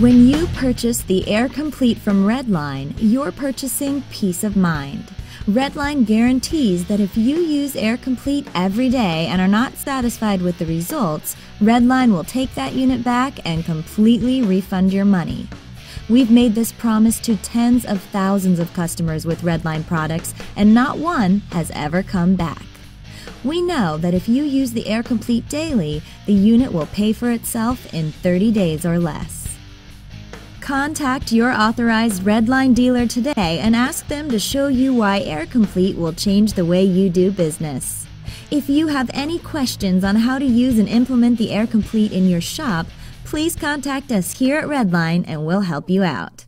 When you purchase the Air Complete from Redline, you're purchasing peace of mind. Redline guarantees that if you use Air Complete every day and are not satisfied with the results, Redline will take that unit back and completely refund your money. We've made this promise to tens of thousands of customers with Redline products, and not one has ever come back. We know that if you use the Air Complete daily, the unit will pay for itself in 30 days or less. Contact your authorized Redline dealer today and ask them to show you why Air Complete will change the way you do business. If you have any questions on how to use and implement the Air Complete in your shop, please contact us here at Redline and we'll help you out.